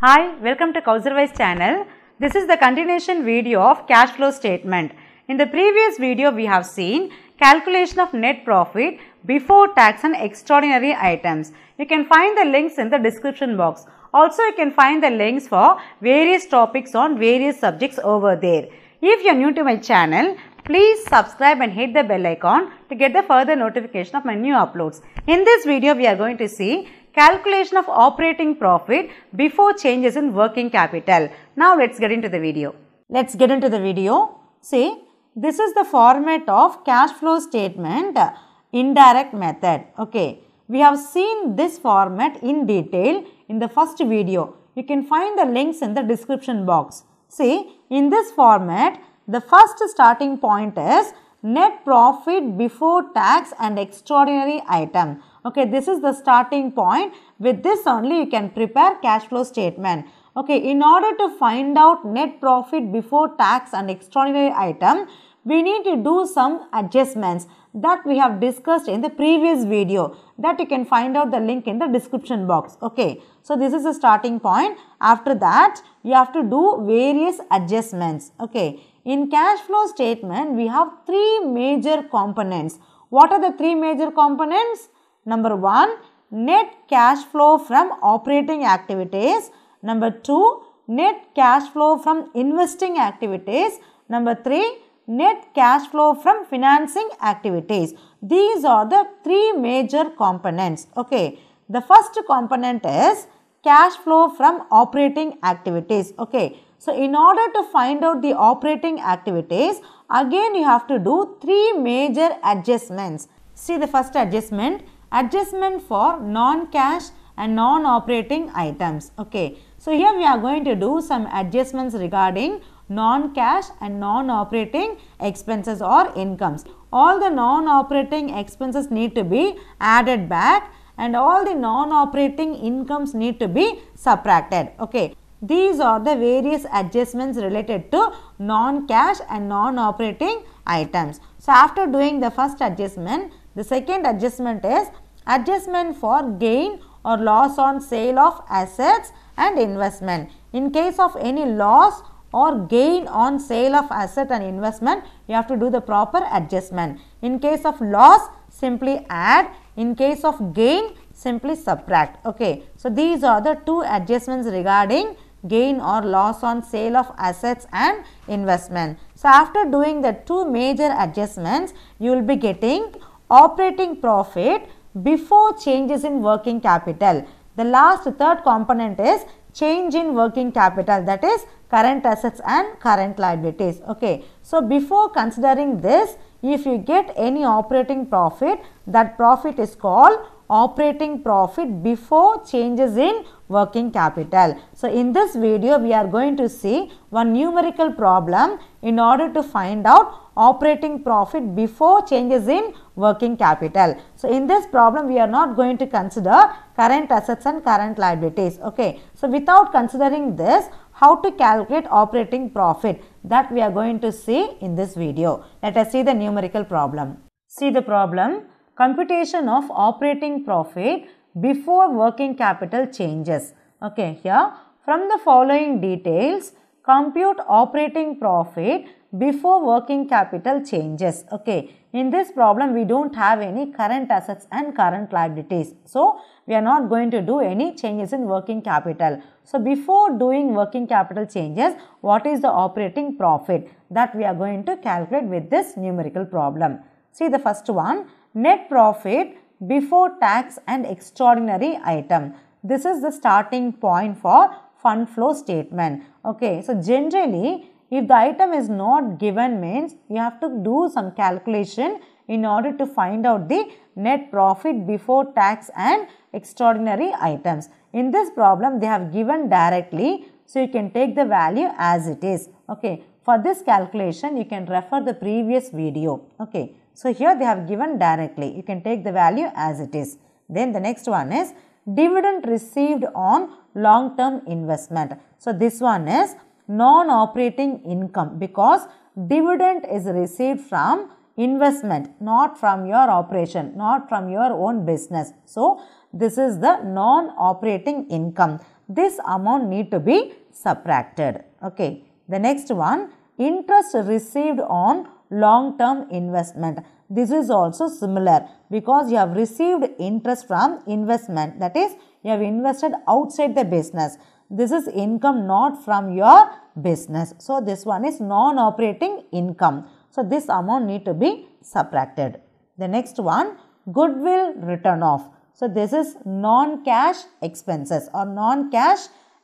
Hi, welcome to Kauserwise channel. This is the continuation video of cash flow statement. In the previous video, we have seen calculation of net profit before tax and extraordinary items. You can find the links in the description box. Also, you can find the links for various topics on various subjects over there. If you are new to my channel, please subscribe and hit the bell icon to get the further notification of my new uploads. In this video, we are going to see calculation of operating profit before changes in working capital. Now, let's get into the video. Let's get into the video. See, this is the format of cash flow statement uh, indirect method. Okay. We have seen this format in detail in the first video. You can find the links in the description box. See, in this format, the first starting point is net profit before tax and extraordinary item. Okay, this is the starting point. With this only you can prepare cash flow statement. Okay, in order to find out net profit before tax and extraordinary item, we need to do some adjustments that we have discussed in the previous video that you can find out the link in the description box. Okay, so this is the starting point. After that, you have to do various adjustments. Okay, in cash flow statement, we have three major components. What are the three major components? Number 1, net cash flow from operating activities. Number 2, net cash flow from investing activities. Number 3, net cash flow from financing activities. These are the three major components. Okay. The first component is cash flow from operating activities. Okay. So, in order to find out the operating activities, again you have to do three major adjustments. See the first adjustment, adjustment for non-cash and non-operating items. Okay. So, here we are going to do some adjustments regarding non-cash and non-operating expenses or incomes. All the non-operating expenses need to be added back and all the non-operating incomes need to be subtracted. Okay. These are the various adjustments related to non-cash and non-operating items. So, after doing the first adjustment, the second adjustment is adjustment for gain or loss on sale of assets and investment. In case of any loss or gain on sale of asset and investment, you have to do the proper adjustment. In case of loss, simply add. In case of gain, simply subtract. Okay. So, these are the two adjustments regarding gain or loss on sale of assets and investment. So, after doing the two major adjustments, you will be getting operating profit before changes in working capital. The last third component is change in working capital that is current assets and current liabilities. Okay. So, before considering this, if you get any operating profit, that profit is called operating profit before changes in working capital. So, in this video, we are going to see one numerical problem in order to find out operating profit before changes in working capital. So, in this problem, we are not going to consider current assets and current liabilities. Okay. So, without considering this, how to calculate operating profit that we are going to see in this video. Let us see the numerical problem. See the problem computation of operating profit before working capital changes. Okay, here from the following details compute operating profit before working capital changes. Okay, in this problem we don't have any current assets and current liabilities. So, we are not going to do any changes in working capital. So, before doing working capital changes, what is the operating profit that we are going to calculate with this numerical problem. See the first one, net profit before tax and extraordinary item. This is the starting point for fund flow statement. Okay, so generally if the item is not given means you have to do some calculation in order to find out the net profit before tax and extraordinary items. In this problem they have given directly so you can take the value as it is. Okay, for this calculation you can refer the previous video. Okay. So, here they have given directly, you can take the value as it is. Then the next one is dividend received on long term investment. So, this one is non-operating income because dividend is received from investment not from your operation, not from your own business. So, this is the non-operating income. this amount need to be subtracted. Okay. The next one, interest received on long term investment. This is also similar because you have received interest from investment that is you have invested outside the business. This is income not from your business. So, this one is non-operating income. So, this amount need to be subtracted. The next one goodwill written off. So, this is non-cash expenses or non-cash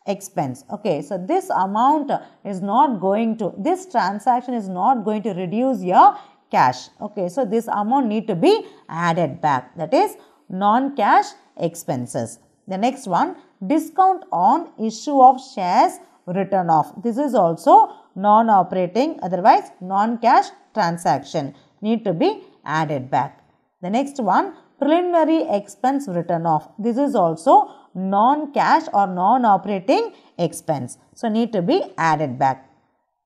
expense. Okay, so this amount is not going to, this transaction is not going to reduce your cash. Okay, so this amount need to be added back. That is non-cash expenses. The next one, discount on issue of shares written off. This is also non-operating otherwise non-cash transaction need to be added back. The next one, preliminary expense written off. This is also non-cash or non-operating expense. So, need to be added back.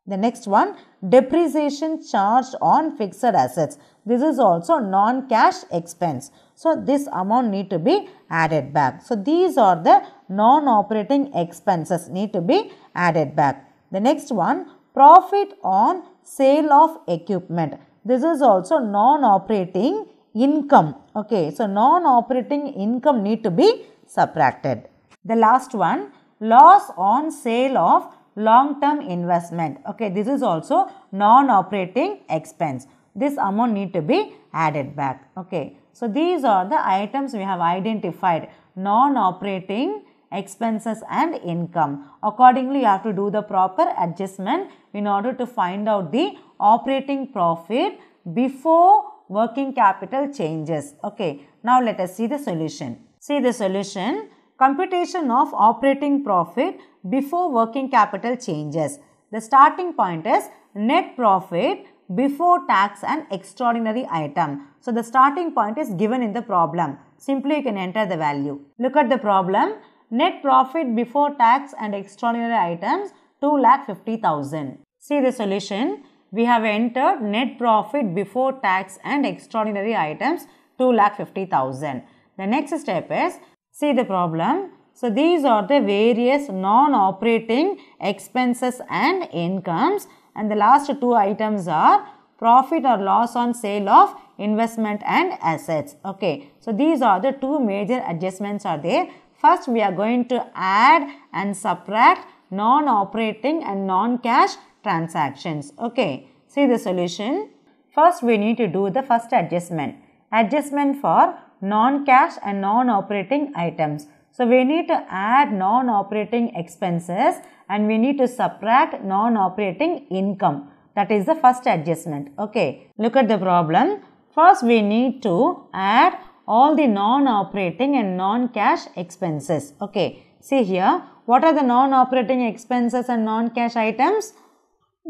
The next one, depreciation charged on fixed assets. This is also non-cash expense. So, this amount need to be added back. So, these are the non-operating expenses need to be added back. The next one, profit on sale of equipment. This is also non-operating income. Okay, so non-operating income need to be subtracted. The last one, loss on sale of long-term investment. Okay, this is also non-operating expense. This amount need to be added back. Okay, so these are the items we have identified non-operating expenses and income. Accordingly, you have to do the proper adjustment in order to find out the operating profit before working capital changes. Okay, now let us see the solution. See the solution. Computation of operating profit before working capital changes. The starting point is net profit before tax and extraordinary item. So, the starting point is given in the problem. Simply you can enter the value. Look at the problem. Net profit before tax and extraordinary items 2,50,000. See the solution. We have entered net profit before tax and extraordinary items 2,50,000. The next step is see the problem. So, these are the various non-operating expenses and incomes and the last two items are profit or loss on sale of investment and assets. Okay. So, these are the two major adjustments are there. First, we are going to add and subtract non-operating and non-cash transactions. Okay. See the solution. First, we need to do the first adjustment. Adjustment for non-cash and non-operating items. So, we need to add non-operating expenses and we need to subtract non-operating income. That is the first adjustment. Okay. Look at the problem. First, we need to add all the non-operating and non-cash expenses. Okay. See here, what are the non-operating expenses and non-cash items?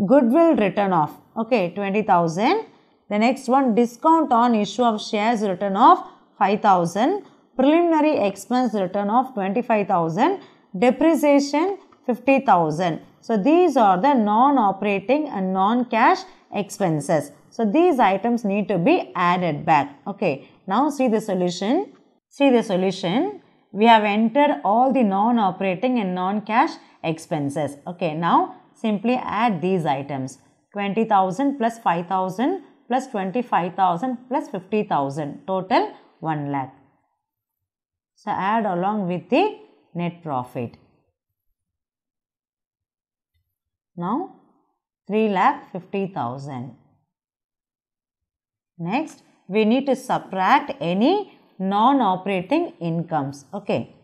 Goodwill written off. Okay, 20,000. The next one, discount on issue of shares written off 5000 preliminary expense written off 25000 depreciation 50000 so these are the non operating and non cash expenses. So these items need to be added back. Okay. Now see the solution. See the solution. We have entered all the non operating and non cash expenses. Okay. Now simply add these items. 20000 plus 5000 plus 25000 plus 50000 total 1 lakh. So, add along with the net profit. Now, 3 lakh 50,000. Next, we need to subtract any non-operating incomes. Okay.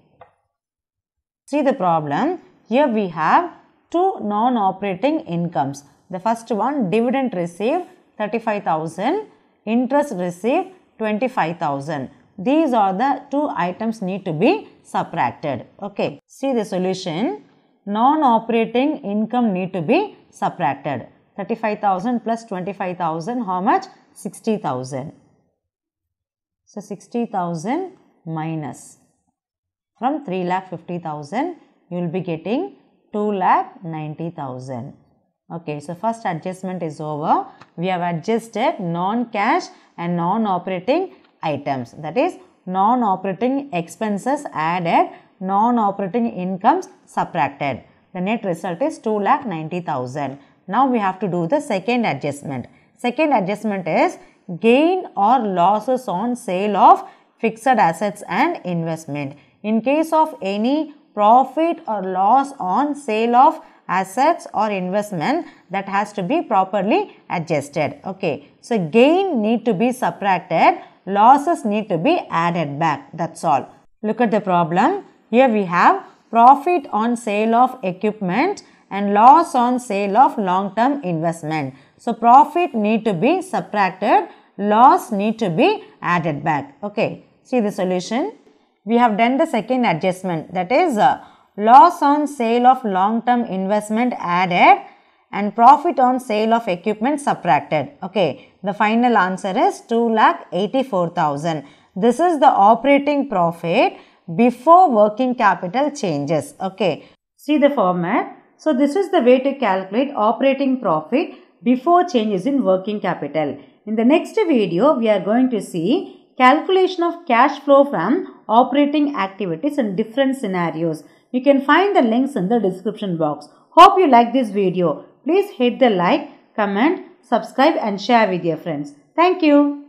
See the problem. Here we have two non-operating incomes. The first one dividend received 35,000, interest received 25,000. These are the two items need to be subtracted. Okay. See the solution. Non-operating income need to be subtracted. 35,000 plus 25,000 how much? 60,000. So 60,000 minus from 3 lakh 50,000 you will be getting 2 lakh 90,000. Okay, so first adjustment is over. We have adjusted non-cash and non-operating items. That is non-operating expenses added, non-operating incomes subtracted. The net result is 2,90,000. Now we have to do the second adjustment. Second adjustment is gain or losses on sale of fixed assets and investment. In case of any profit or loss on sale of assets or investment that has to be properly adjusted. Okay. So, gain need to be subtracted, losses need to be added back. That's all. Look at the problem. Here we have profit on sale of equipment and loss on sale of long-term investment. So, profit need to be subtracted, loss need to be added back. Okay. See the solution. We have done the second adjustment that is uh, loss on sale of long-term investment added and profit on sale of equipment subtracted. Okay, the final answer is 2,84,000. This is the operating profit before working capital changes. Okay, see the format. So, this is the way to calculate operating profit before changes in working capital. In the next video, we are going to see calculation of cash flow from operating activities in different scenarios. You can find the links in the description box. Hope you like this video. Please hit the like, comment, subscribe and share with your friends. Thank you.